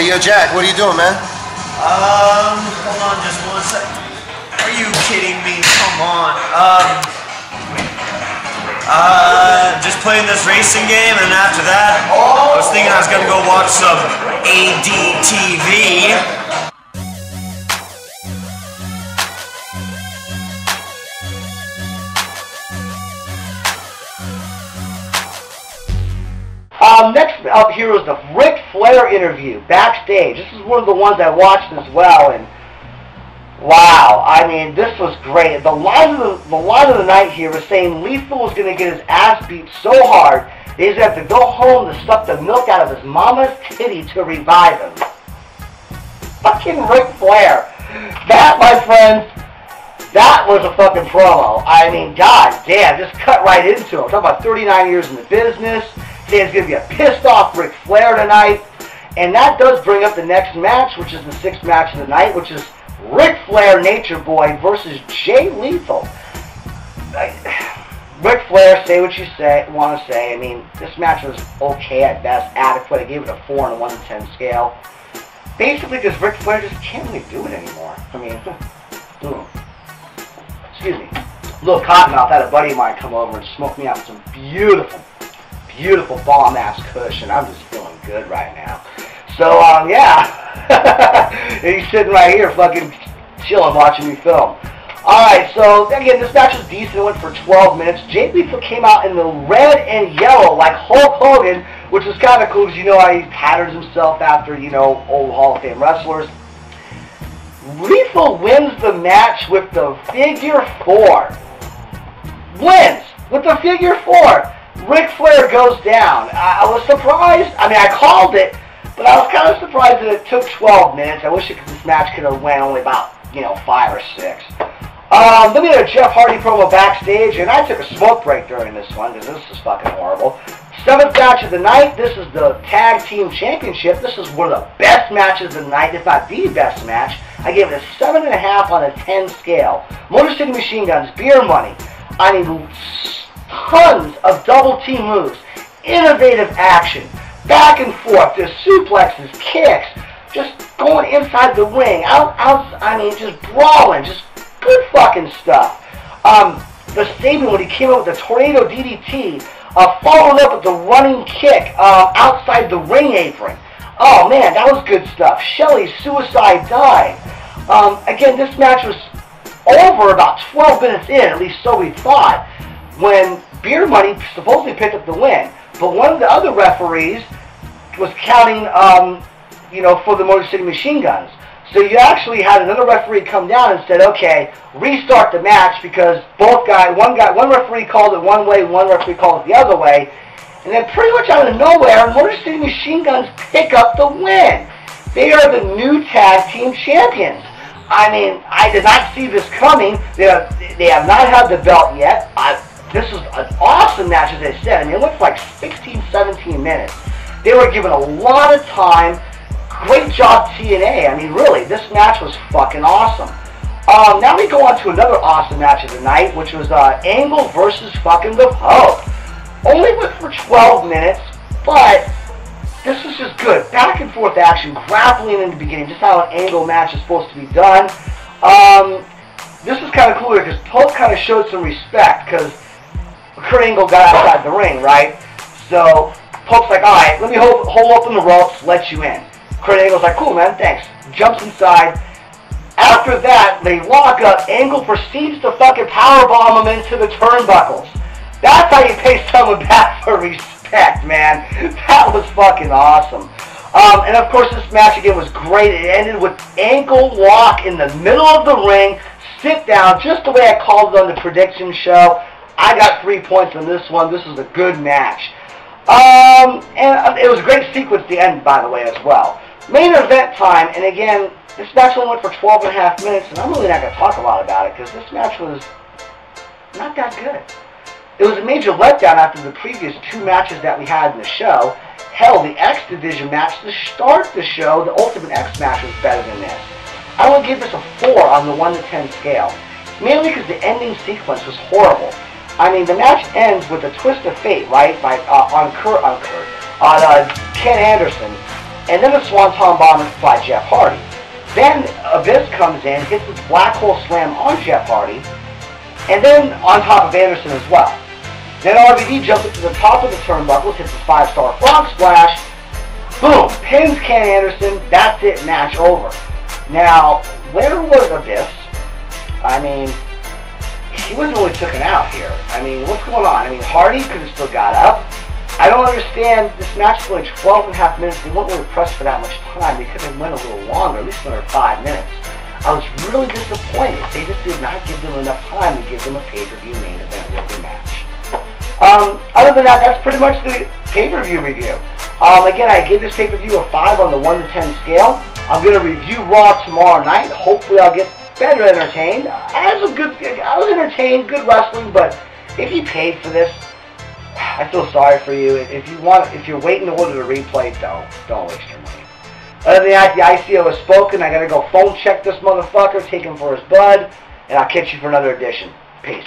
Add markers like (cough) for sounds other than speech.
Hey, yo, Jack, what are you doing, man? Um, hold on just one sec. Are you kidding me? Come on. Um, uh, just playing this racing game, and after that, I was thinking I was gonna go watch some ADTV. Um, next up here is the Ric Flair interview backstage. This is one of the ones I watched as well, and wow, I mean, this was great. The line of the, the line of the night here was saying Lethal was going to get his ass beat so hard that he's going to have to go home to suck the milk out of his mama's titty to revive him. Fucking Ric Flair. That, my friends, that was a fucking promo. I mean, god damn, just cut right into it. Talking about 39 years in the business. It's going to be a pissed off Ric Flair tonight. And that does bring up the next match, which is the sixth match of the night, which is Ric Flair Nature Boy versus Jay Lethal. (sighs) Ric Flair, say what you say, want to say. I mean, this match was okay at best, adequate. I gave it a 4 on a 1 to 10 scale. Basically, because Ric Flair just can't really do it anymore. I mean, (laughs) excuse me. Little Cottonmouth had a buddy of mine come over and smoke me out with some beautiful, beautiful bomb ass cushion. I'm just feeling good right now. So, um, yeah. (laughs) he's sitting right here fucking chilling watching me film. Alright, so again, this match was decent. It went for 12 minutes. Jay Lethal came out in the red and yellow like Hulk Hogan, which was kind of cool because you know how he patterns himself after, you know, old Hall of Fame wrestlers. Lethal wins the match with the figure four. Wins with the figure four. Ric Flair goes down. I, I was surprised. I mean, I called it, but I was kind of surprised that it took 12 minutes. I wish it, this match could have went only about, you know, five or six. Um, then we had a Jeff Hardy promo backstage, and I took a smoke break during this one because this is fucking horrible. Seventh match of the night. This is the Tag Team Championship. This is one of the best matches of the night, if not the best match. I gave it a seven and a half on a ten scale. Motor City Machine Guns, Beer Money. I mean, tons of double team moves, innovative action, back and forth. There's suplexes, kicks, just going inside the ring, out, out. I mean, just brawling, just good fucking stuff. Um, the statement when he came out with the tornado DDT, uh, followed up with the running kick uh, outside the ring apron. Oh man, that was good stuff. Shelley's suicide dive. Um, again, this match was over about 12 minutes in, at least so we thought, when Beer Money supposedly picked up the win. But one of the other referees was counting, um, you know, for the Motor City Machine Guns. So you actually had another referee come down and said, okay, restart the match because both guys, one guy, one referee called it one way, one referee called it the other way. And then pretty much out of nowhere, Motor City Machine Guns pick up the win. They are the new tag team champions. I mean, I did not see this coming. They, are, they have not had the belt yet. I, this was an awesome match, as I said. I mean, it looked like 16, 17 minutes. They were given a lot of time. Great job, TNA. I mean, really, this match was fucking awesome. Um, now we go on to another awesome match of the night, which was uh, Angle versus fucking The Pope. Only went for 12 minutes, but this was just good. Back and forth action, grappling in the beginning, just how an Angle match is supposed to be done. Um, this was kind of cooler because Pope kind of showed some respect because Angle got outside the ring, right? So Pope's like, all right, let me hold, hold open the ropes, let you in. Angle's like, cool, man, thanks. Jumps inside. After that, they lock up. Angle proceeds to fucking powerbomb him into the turnbuckles. That's how you pay someone back for respect, man. (laughs) That was fucking awesome. Um, and of course, this match again was great. It ended with ankle lock in the middle of the ring. Sit down, just the way I called it on the prediction show. I got three points on this one. This was a good match. Um, and uh, it was a great sequence to end, by the way, as well. Main event time, and again, this match only went for 12 and a half minutes, and I'm really not going to talk a lot about it because this match was not that good. It was a major letdown after the previous two matches that we had in the show. Hell, the X Division match to start the show, the Ultimate X match was better than this. I will give this a 4 on the 1 to 10 scale, mainly because the ending sequence was horrible. I mean, the match ends with a twist of fate, right, by uh, on Kurt, on Kurt, on uh, Ken Anderson, and then the Swanton Bomber by Jeff Hardy. Then Abyss comes in, hits this black hole slam on Jeff Hardy, and then on top of Anderson as well. Then RVD jumps up to the top of the turnbuckles, hits his five-star frog splash, boom, pins Ken Anderson, that's it, match over. Now, where was Abyss? I mean, he wasn't really taken out here. I mean, what's going on? I mean, Hardy could have still got up. I don't understand. This match is only 12 and a half minutes. They weren't really pressed for that much time. They could have went a little longer, at least another five minutes. I was really disappointed. They just did not give them enough time to give them a pay-per-view main event weekly match. Um, other than that, that's pretty much the pay-per-view review. Um, again, I gave this pay-per-view a 5 on the 1 to 10 scale. I'm going to review Raw tomorrow night. Hopefully I'll get better entertained. I was, a good, I was entertained, good wrestling, but if you paid for this, I feel sorry for you. If you want, if you're waiting to order the replay, don't, don't waste your money. Other than that, the ICO has spoken. I gotta go phone check this motherfucker, take him for his blood, and I'll catch you for another edition. Peace.